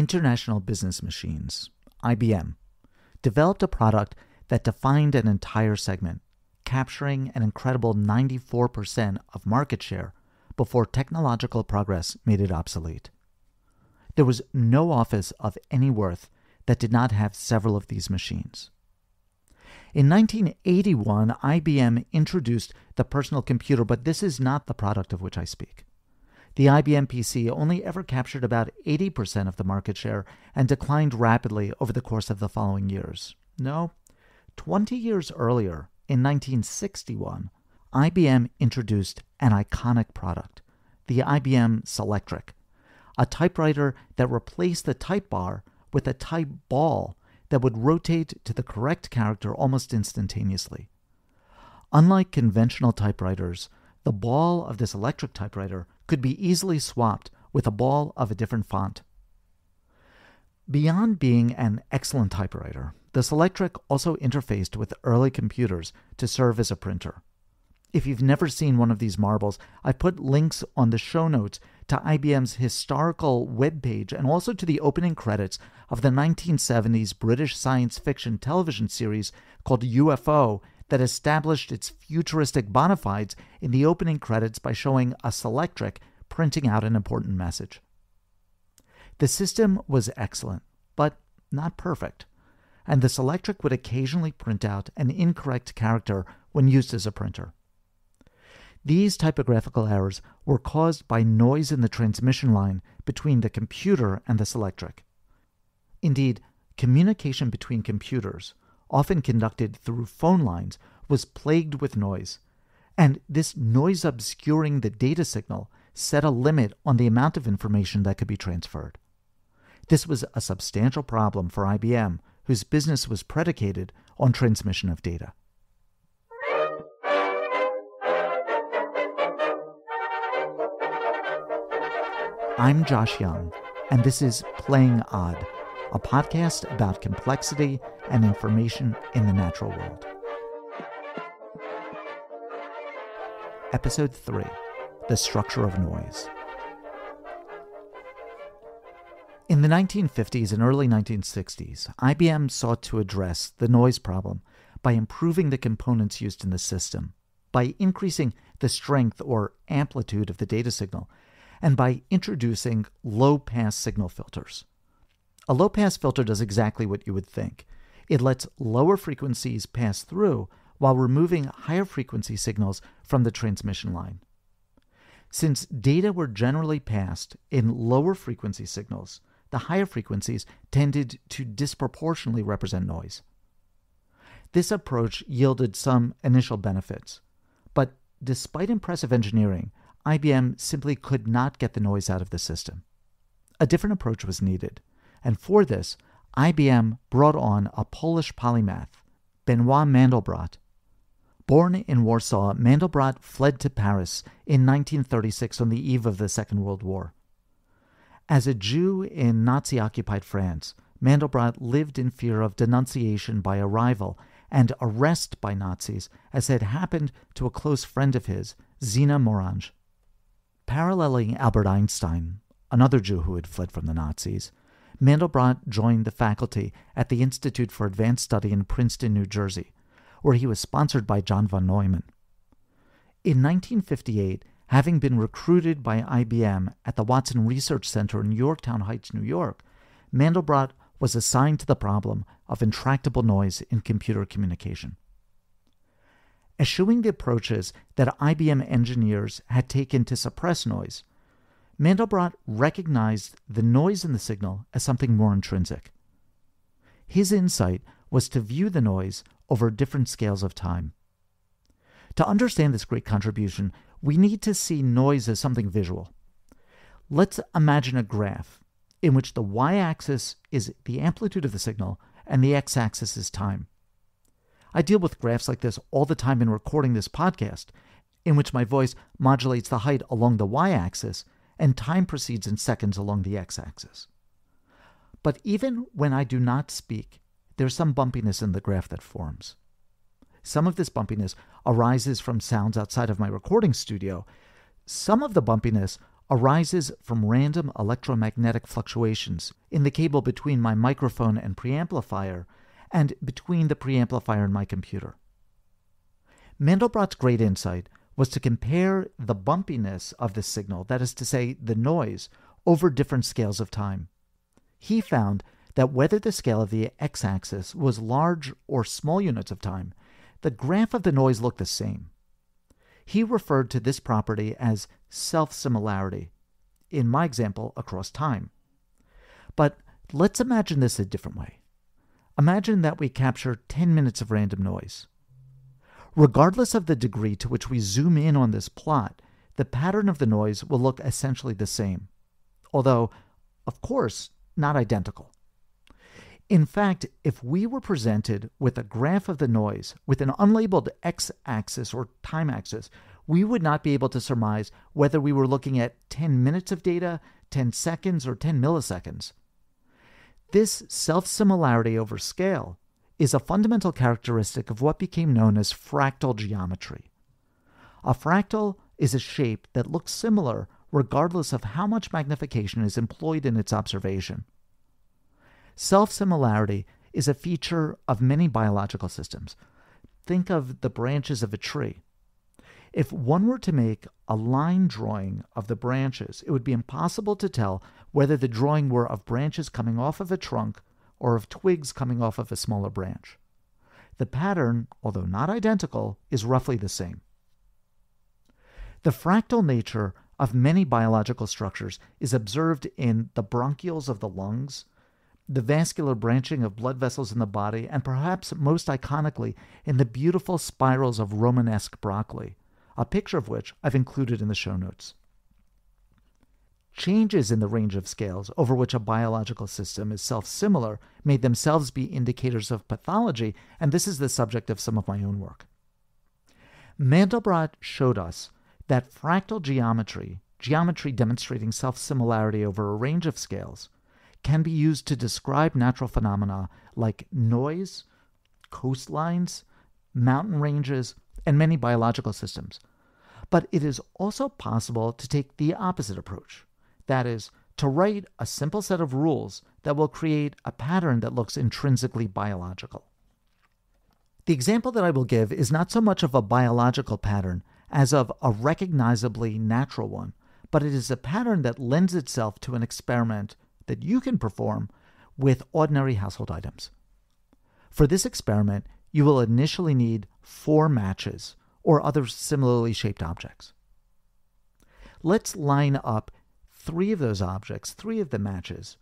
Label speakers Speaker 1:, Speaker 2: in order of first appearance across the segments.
Speaker 1: International Business Machines, IBM, developed a product that defined an entire segment, capturing an incredible 94% of market share before technological progress made it obsolete. There was no office of any worth that did not have several of these machines. In 1981, IBM introduced the personal computer, but this is not the product of which I speak. The IBM PC only ever captured about 80% of the market share and declined rapidly over the course of the following years. No, 20 years earlier, in 1961, IBM introduced an iconic product, the IBM Selectric, a typewriter that replaced the type bar with a type ball that would rotate to the correct character almost instantaneously. Unlike conventional typewriters, the ball of this electric typewriter could be easily swapped with a ball of a different font. Beyond being an excellent typewriter, the Selectric also interfaced with early computers to serve as a printer. If you've never seen one of these marbles, I put links on the show notes to IBM's historical webpage and also to the opening credits of the 1970s British science fiction television series called UFO that established its futuristic bona fides in the opening credits by showing a Selectric printing out an important message. The system was excellent, but not perfect, and the Selectric would occasionally print out an incorrect character when used as a printer. These typographical errors were caused by noise in the transmission line between the computer and the Selectric. Indeed, communication between computers, often conducted through phone lines, was plagued with noise, and this noise obscuring the data signal set a limit on the amount of information that could be transferred. This was a substantial problem for IBM, whose business was predicated on transmission of data. I'm Josh Young, and this is Playing Odd, a podcast about complexity and information in the natural world. Episode 3 The Structure of Noise. In the 1950s and early 1960s, IBM sought to address the noise problem by improving the components used in the system, by increasing the strength or amplitude of the data signal, and by introducing low pass signal filters. A low pass filter does exactly what you would think it lets lower frequencies pass through while removing higher frequency signals from the transmission line. Since data were generally passed in lower frequency signals, the higher frequencies tended to disproportionately represent noise. This approach yielded some initial benefits, but despite impressive engineering, IBM simply could not get the noise out of the system. A different approach was needed, and for this, IBM brought on a Polish polymath, Benoit Mandelbrot. Born in Warsaw, Mandelbrot fled to Paris in 1936 on the eve of the Second World War. As a Jew in Nazi occupied France, Mandelbrot lived in fear of denunciation by a rival and arrest by Nazis, as had happened to a close friend of his, Zina Morange. Paralleling Albert Einstein, another Jew who had fled from the Nazis, Mandelbrot joined the faculty at the Institute for Advanced Study in Princeton, New Jersey, where he was sponsored by John von Neumann. In 1958, having been recruited by IBM at the Watson Research Center in Yorktown Heights, New York, Mandelbrot was assigned to the problem of intractable noise in computer communication eschewing the approaches that IBM engineers had taken to suppress noise, Mandelbrot recognized the noise in the signal as something more intrinsic. His insight was to view the noise over different scales of time. To understand this great contribution, we need to see noise as something visual. Let's imagine a graph in which the y axis is the amplitude of the signal and the x axis is time. I deal with graphs like this all the time in recording this podcast, in which my voice modulates the height along the y axis and time proceeds in seconds along the x axis. But even when I do not speak, there's some bumpiness in the graph that forms. Some of this bumpiness arises from sounds outside of my recording studio. Some of the bumpiness arises from random electromagnetic fluctuations in the cable between my microphone and preamplifier and between the preamplifier and my computer. Mandelbrot's great insight was to compare the bumpiness of the signal, that is to say, the noise, over different scales of time. He found that whether the scale of the x axis was large or small units of time, the graph of the noise looked the same. He referred to this property as self similarity, in my example, across time. But let's imagine this a different way. Imagine that we capture 10 minutes of random noise. Regardless of the degree to which we zoom in on this plot, the pattern of the noise will look essentially the same, although, of course, not identical. In fact, if we were presented with a graph of the noise with an unlabeled x axis or time axis, we would not be able to surmise whether we were looking at 10 minutes of data, 10 seconds, or 10 milliseconds. This self similarity over scale is a fundamental characteristic of what became known as fractal geometry. A fractal is a shape that looks similar regardless of how much magnification is employed in its observation. Self similarity is a feature of many biological systems. Think of the branches of a tree. If one were to make a line drawing of the branches, it would be impossible to tell whether the drawing were of branches coming off of a trunk or of twigs coming off of a smaller branch. The pattern, although not identical, is roughly the same. The fractal nature of many biological structures is observed in the bronchioles of the lungs, the vascular branching of blood vessels in the body, and perhaps most iconically in the beautiful spirals of Romanesque broccoli, a picture of which I've included in the show notes. Changes in the range of scales over which a biological system is self similar may themselves be indicators of pathology, and this is the subject of some of my own work. Mandelbrot showed us that fractal geometry, geometry demonstrating self similarity over a range of scales, can be used to describe natural phenomena like noise, coastlines, mountain ranges, and many biological systems. But it is also possible to take the opposite approach that is, to write a simple set of rules that will create a pattern that looks intrinsically biological. The example that I will give is not so much of a biological pattern as of a recognizably natural one, but it is a pattern that lends itself to an experiment that you can perform with ordinary household items. For this experiment, you will initially need four matches or other similarly shaped objects. Let's line up three of those objects, three of the matches,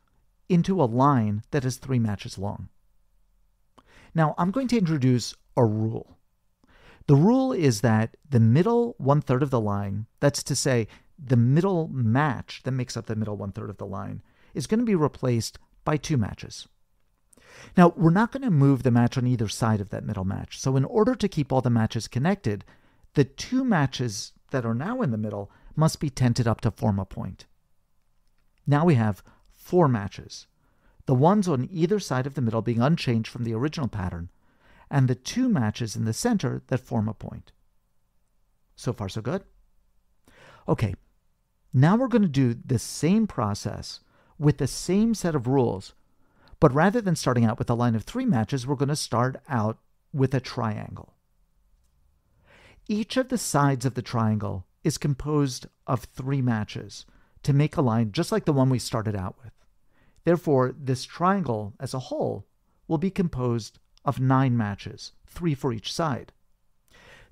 Speaker 1: into a line that is three matches long. Now, I'm going to introduce a rule. The rule is that the middle one third of the line, that's to say, the middle match that makes up the middle one third of the line, is going to be replaced by two matches. Now, we're not going to move the match on either side of that middle match. So, in order to keep all the matches connected, the two matches that are now in the middle must be tented up to form a point. Now we have four matches, the ones on either side of the middle being unchanged from the original pattern, and the two matches in the center that form a point. So far, so good? Okay, now we're going to do the same process with the same set of rules, but rather than starting out with a line of three matches, we're going to start out with a triangle. Each of the sides of the triangle is composed of three matches, to make a line just like the one we started out with. Therefore, this triangle as a whole will be composed of nine matches, three for each side.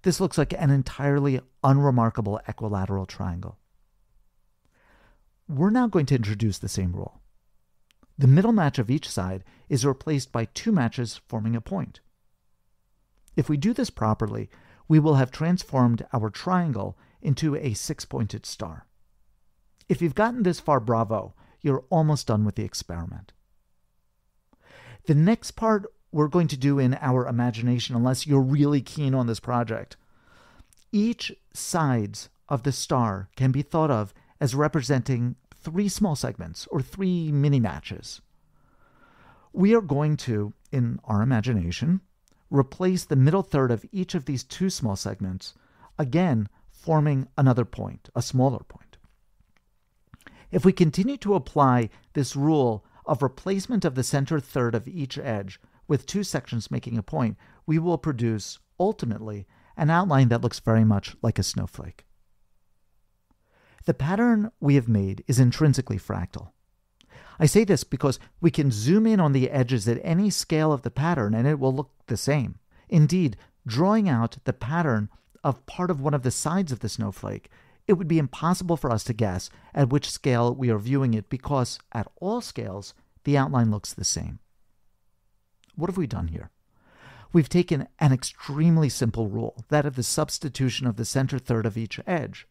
Speaker 1: This looks like an entirely unremarkable equilateral triangle. We're now going to introduce the same rule. The middle match of each side is replaced by two matches forming a point. If we do this properly, we will have transformed our triangle into a six pointed star. If you've gotten this far, bravo, you're almost done with the experiment. The next part we're going to do in our imagination, unless you're really keen on this project. Each sides of the star can be thought of as representing three small segments or three mini matches. We are going to, in our imagination, replace the middle third of each of these two small segments, again forming another point, a smaller point. If we continue to apply this rule of replacement of the center third of each edge with two sections making a point, we will produce, ultimately, an outline that looks very much like a snowflake. The pattern we have made is intrinsically fractal. I say this because we can zoom in on the edges at any scale of the pattern and it will look the same. Indeed, drawing out the pattern of part of one of the sides of the snowflake, it would be impossible for us to guess at which scale we are viewing it because at all scales, the outline looks the same. What have we done here? We've taken an extremely simple rule, that of the substitution of the center third of each edge,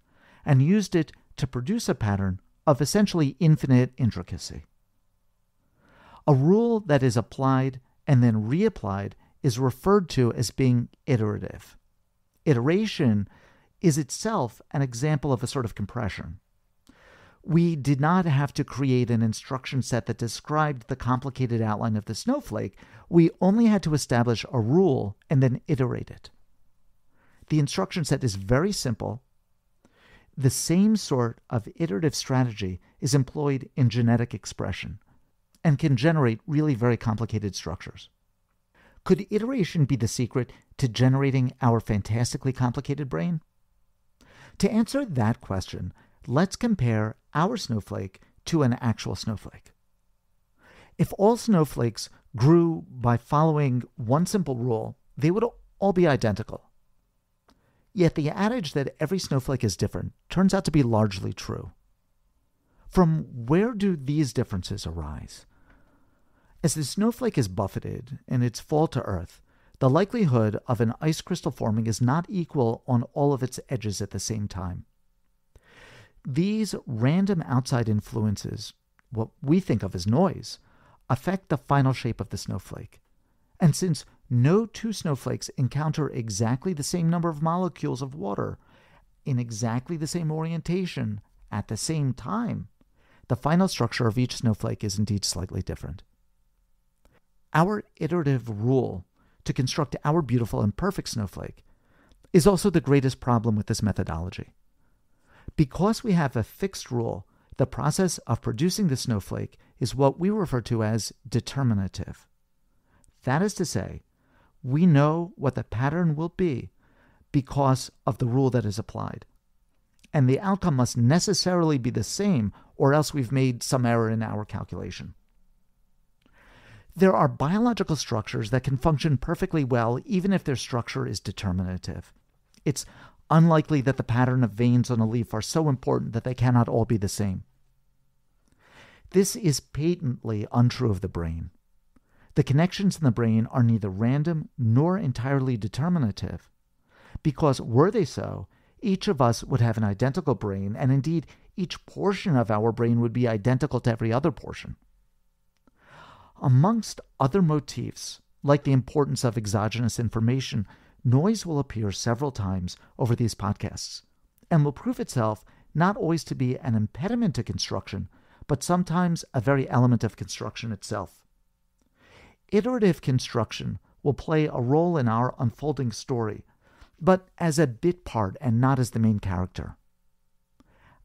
Speaker 1: and used it to produce a pattern of essentially infinite intricacy. A rule that is applied and then reapplied is referred to as being iterative. Iteration is itself an example of a sort of compression. We did not have to create an instruction set that described the complicated outline of the snowflake. We only had to establish a rule and then iterate it. The instruction set is very simple. The same sort of iterative strategy is employed in genetic expression and can generate really very complicated structures. Could iteration be the secret to generating our fantastically complicated brain? To answer that question, let's compare our snowflake to an actual snowflake. If all snowflakes grew by following one simple rule, they would all be identical. Yet the adage that every snowflake is different turns out to be largely true. From where do these differences arise? As the snowflake is buffeted in its fall to Earth, the likelihood of an ice crystal forming is not equal on all of its edges at the same time. These random outside influences, what we think of as noise, affect the final shape of the snowflake. And since no two snowflakes encounter exactly the same number of molecules of water in exactly the same orientation at the same time, the final structure of each snowflake is indeed slightly different. Our iterative rule to construct our beautiful and perfect snowflake is also the greatest problem with this methodology. Because we have a fixed rule, the process of producing the snowflake is what we refer to as determinative. That is to say, we know what the pattern will be because of the rule that is applied. And the outcome must necessarily be the same, or else we've made some error in our calculation. There are biological structures that can function perfectly well even if their structure is determinative. It's unlikely that the pattern of veins on a leaf are so important that they cannot all be the same. This is patently untrue of the brain. The connections in the brain are neither random nor entirely determinative, because were they so, each of us would have an identical brain, and indeed, each portion of our brain would be identical to every other portion. Amongst other motifs, like the importance of exogenous information, noise will appear several times over these podcasts and will prove itself not always to be an impediment to construction, but sometimes a very element of construction itself. Iterative construction will play a role in our unfolding story, but as a bit part and not as the main character.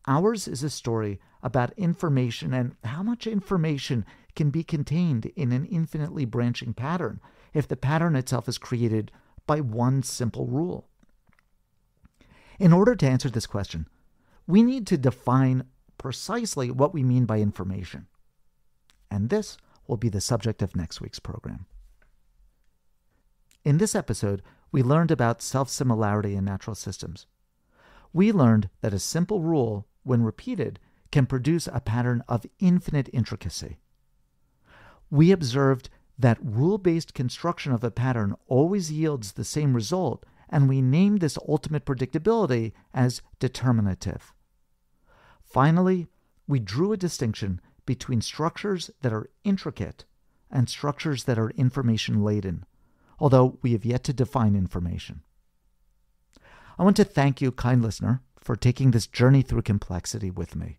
Speaker 1: Ours is a story about information and how much information can be contained in an infinitely branching pattern if the pattern itself is created by one simple rule. In order to answer this question, we need to define precisely what we mean by information. And this will be the subject of next week's program. In this episode, we learned about self similarity in natural systems. We learned that a simple rule, when repeated, can produce a pattern of infinite intricacy we observed that rule based construction of a pattern always yields the same result, and we named this ultimate predictability as determinative. Finally, we drew a distinction between structures that are intricate and structures that are information laden, although we have yet to define information. I want to thank you, kind listener, for taking this journey through complexity with me.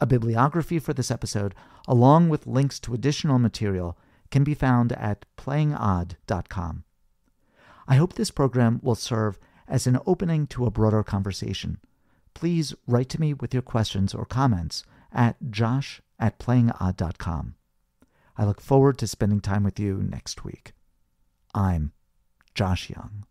Speaker 1: A bibliography for this episode, along with links to additional material, can be found at playingodd.com. I hope this program will serve as an opening to a broader conversation. Please write to me with your questions or comments at josh at playingodd.com. I look forward to spending time with you next week. I'm Josh Young.